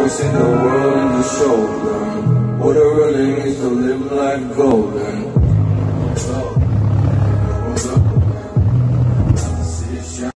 voice in the world and the shoulder. What it really means to live life golden.